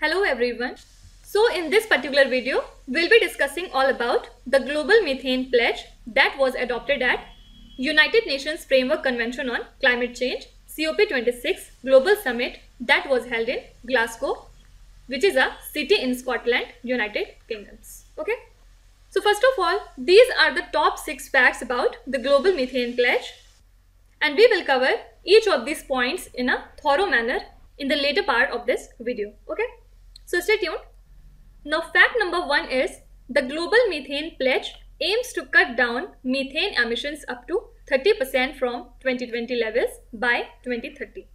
Hello everyone. So in this particular video, we'll be discussing all about the Global Methane Pledge that was adopted at United Nations Framework Convention on Climate Change COP26 Global Summit that was held in Glasgow, which is a city in Scotland, United Kingdoms. Okay. So first of all, these are the top 6 facts about the Global Methane Pledge and we will cover each of these points in a thorough manner in the later part of this video. Okay. So stay tuned. Now fact number one is the global methane pledge aims to cut down methane emissions up to 30% from 2020 levels by 2030.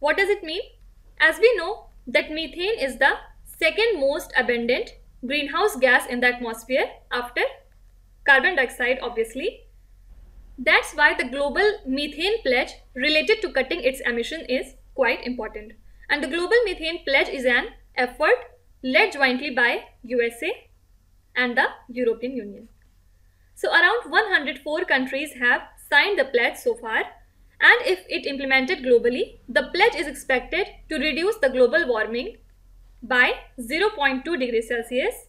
What does it mean? As we know that methane is the second most abundant greenhouse gas in the atmosphere after carbon dioxide obviously. That's why the global methane pledge related to cutting its emission is quite important. And the global methane pledge is an effort led jointly by USA and the European Union. So around 104 countries have signed the pledge so far and if it implemented globally, the pledge is expected to reduce the global warming by 0.2 degrees Celsius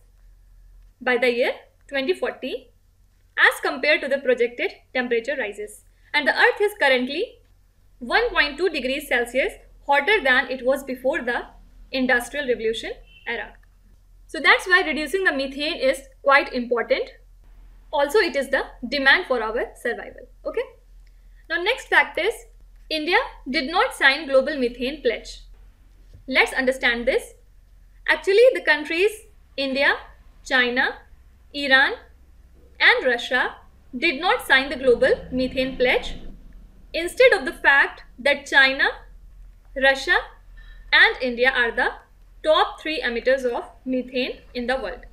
by the year 2040 as compared to the projected temperature rises. And the earth is currently 1.2 degrees Celsius hotter than it was before the industrial revolution era. So that's why reducing the methane is quite important. Also, it is the demand for our survival. Okay. Now, next fact is India did not sign global methane pledge. Let's understand this. Actually, the countries India, China, Iran and Russia did not sign the global methane pledge. Instead of the fact that China, Russia and India are the top three emitters of methane in the world.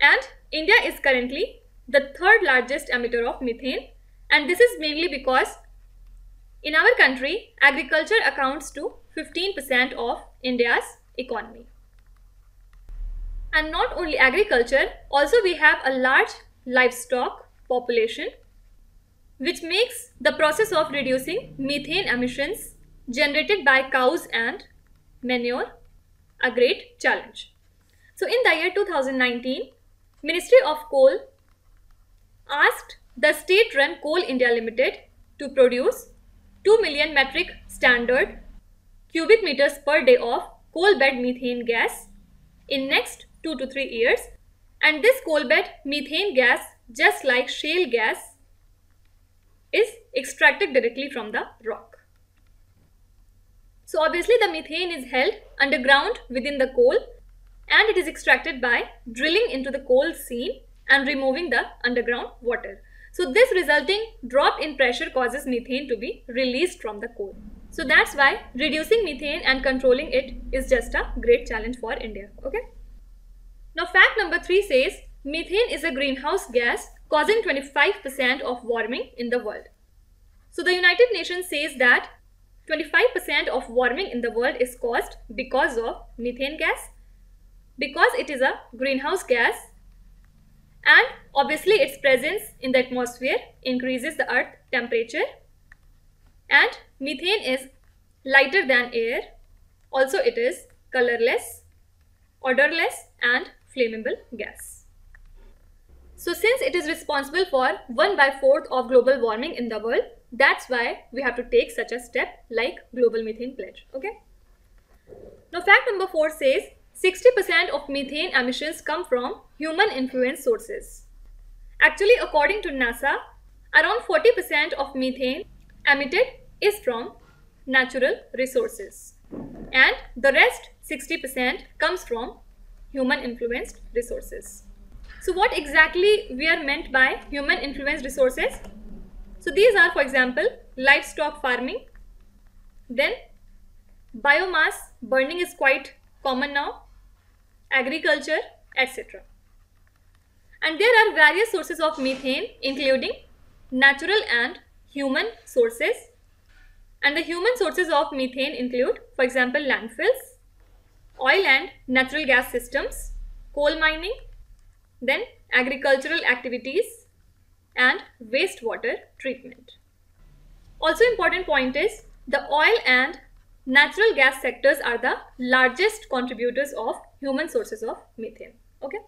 And India is currently the third largest emitter of methane and this is mainly because in our country agriculture accounts to 15% of India's economy. And not only agriculture, also we have a large livestock population which makes the process of reducing methane emissions generated by cows and manure a great challenge. So in the year 2019, Ministry of Coal asked the state-run Coal India Limited to produce 2 million metric standard cubic meters per day of coal bed methane gas in next 2 to 3 years and this coal bed methane gas just like shale gas is extracted directly from the rock. So obviously the methane is held underground within the coal and it is extracted by drilling into the coal seam and removing the underground water. So this resulting drop in pressure causes methane to be released from the coal. So that's why reducing methane and controlling it is just a great challenge for India. Okay. Now fact number 3 says methane is a greenhouse gas causing 25% of warming in the world. So the United Nations says that 25% of warming in the world is caused because of methane gas because it is a greenhouse gas and obviously its presence in the atmosphere increases the earth temperature. And methane is lighter than air. Also it is colorless odorless and flammable gas. So since it is responsible for 1 by 4th of global warming in the world that's why we have to take such a step like global methane pledge okay now fact number 4 says 60% of methane emissions come from human influence sources. Actually, according to NASA, around 40% of methane emitted is from natural resources and the rest 60% comes from human influenced resources. So what exactly we are meant by human influenced resources? So these are for example livestock farming, then biomass burning is quite common now agriculture, etc. And there are various sources of methane including natural and human sources. And the human sources of methane include, for example, landfills, oil and natural gas systems, coal mining, then agricultural activities and wastewater treatment. Also important point is the oil and natural gas sectors are the largest contributors of human sources of methane. Okay.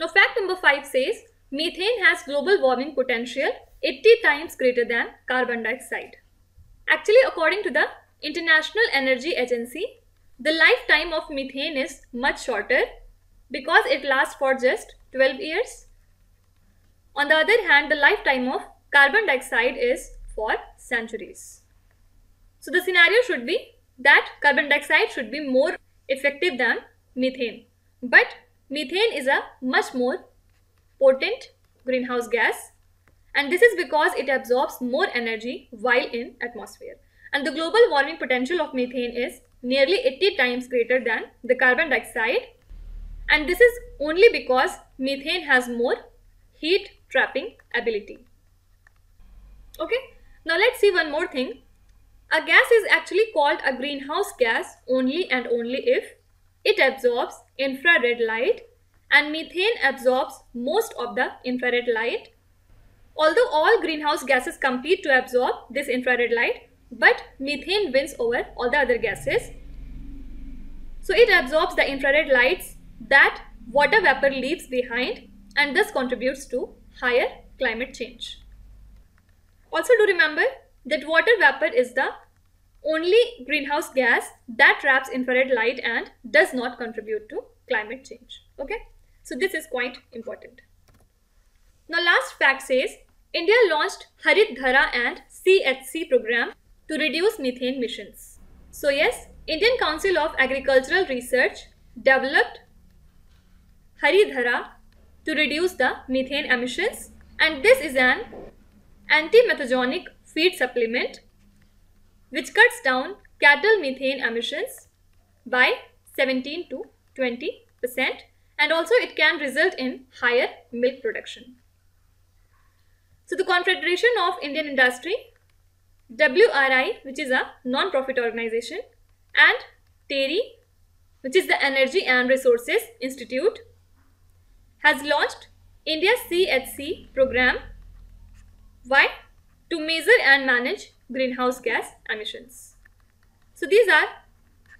Now fact number 5 says methane has global warming potential 80 times greater than carbon dioxide. Actually according to the International Energy Agency, the lifetime of methane is much shorter because it lasts for just 12 years. On the other hand, the lifetime of carbon dioxide is for centuries. So the scenario should be that carbon dioxide should be more effective than methane. But methane is a much more potent greenhouse gas and this is because it absorbs more energy while in atmosphere. And the global warming potential of methane is nearly 80 times greater than the carbon dioxide and this is only because methane has more heat trapping ability. Okay, now let's see one more thing. A gas is actually called a greenhouse gas only and only if it absorbs infrared light and methane absorbs most of the infrared light. Although all greenhouse gases compete to absorb this infrared light, but methane wins over all the other gases. So it absorbs the infrared lights that water vapor leaves behind and thus contributes to higher climate change. Also do remember that water vapor is the only greenhouse gas that traps infrared light and does not contribute to climate change. Okay, so this is quite important. Now last fact says India launched Harit Dhara and GHG program to reduce methane emissions. So yes, Indian Council of Agricultural Research developed Harit Dhara to reduce the methane emissions and this is an anti-methanogenic feed supplement which cuts down cattle methane emissions by 17 to 20 percent and also it can result in higher milk production. So the Confederation of Indian Industry, WRI which is a non-profit organization and TERI which is the Energy and Resources Institute has launched India GHG program. Why? To measure and manage greenhouse gas emissions. So these are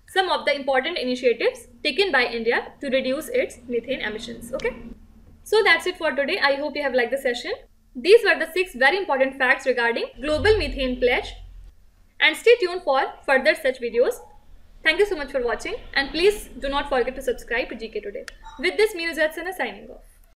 some of the important initiatives taken by India to reduce its methane emissions. Okay. So that's it for today. I hope you have liked the session. These were the six very important facts regarding global methane pledge and stay tuned for further such videos. Thank you so much for watching and please do not forget to subscribe to GK Today. With this, me Nuzhat Sana signing off.